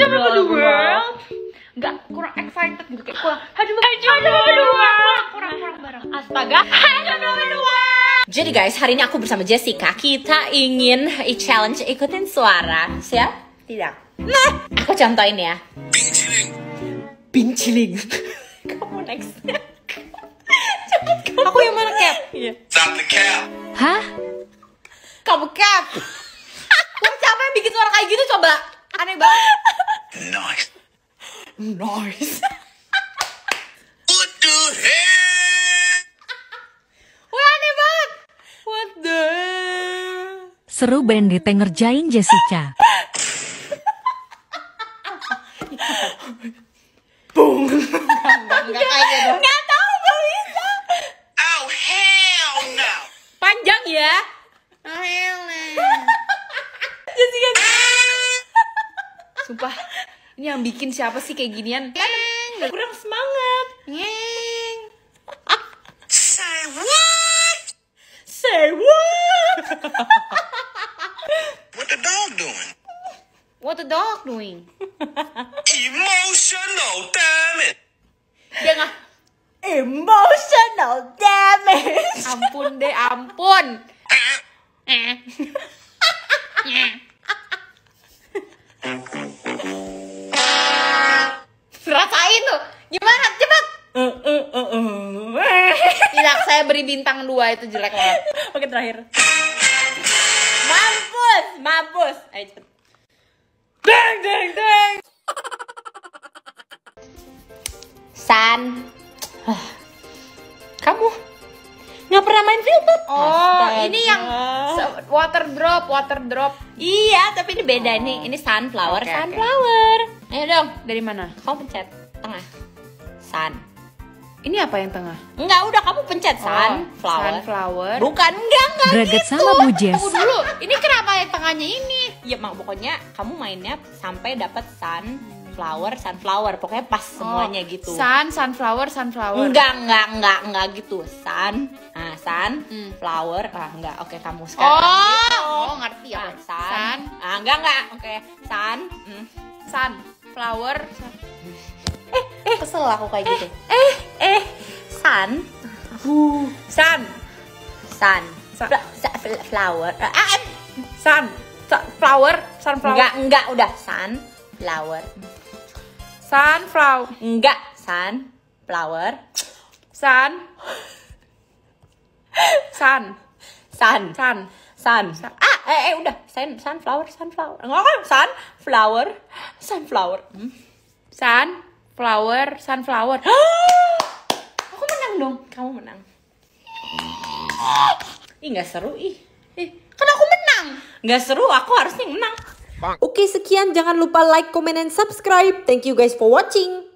Hajime of the world. Enggak kurang excited gitu kayak kurang Hajime Hajime of the world. Kurang kurang bareng. Astaga. Jadi guys, hari ini aku bersama Jessica. Kita ingin i-challenge ikutin suara. Siap? Tidak. Nah, aku contohin ya. Binciling. Kamu next. Aku yang mana, Cap? Iya. Stop the cap. Hah? Kamu Cap. Kamu siapa yang bikin suara kayak gitu coba? Aneh banget. Nice. Noise. What the hell? Wah, aneh banget. What the? Seru band Rite ngerjain Jessica. Enggak kayak gitu. Enggak tahu gak bisa. Oh hell no. Panjang ya. Jessica. Sumpah. Ini yang bikin siapa sih kayak ginian? Kurang semangat. Say what? Say what? What the dog doing? What the dog doing? Emotional, damn it. Dia nggak emotional damage. Ampun deh, ampun. Rasain tuh. Gimana? Cepet. Tidak, saya beri bintang dua itu jelek banget. Oke terakhir. Mampus, mampus. Ayo cepet. Deng deng deng. San. Ah. Kamu nggak pernah main filter? Oh, Astaga. ini yang se- water drop, water drop. Iya, tapi ini beda nih. Ini sunflower, oke. sunflower. Ayo dong, Dari mana? kamu pencet. Sun. Ini apa yang tengah? Enggak, udah kamu pencet sunflower. Oh, sunflower. Bukan, enggak, enggak Greget gitu. sama Bu Jess. Tunggu dulu. Ini kenapa yang tengahnya ini? Ya, mak pokoknya kamu mainnya sampai dapat sunflower, sunflower. Pokoknya pas semuanya Oh, gitu. Sun, sunflower, sunflower. Enggak, enggak, enggak, enggak gitu. Sun, ah, sun, Hmm. flower. Ah, enggak. Oke, kamu sekarang Oh, gitu. oh ngerti ya. Ah, sun. Sun, Ah, enggak, enggak. Oke, sun. Hmm. sun, flower. sun. Kesel aku kayak gitu. Eh, eh, sun, Sun, sun, sa- fl- flower. Ah, ah, sun, Sun- flower, sunflower. enggak, enggak, udah sun, flower. Sunflower, Enggak, sun, flower, sun, sun, sun, sun. sun. Ah, eh, eh, udah, sun, sunflower, sunflower. Enggak kan, sunflower, sunflower. Hmm. Sun, flower, sunflower. Aku menang dong, kamu menang. Ih, nggak seru ih. Ih, kan aku menang. Nggak seru, aku harusnya menang. Oke sekian jangan lupa like, comment, and subscribe. Thank you guys for watching.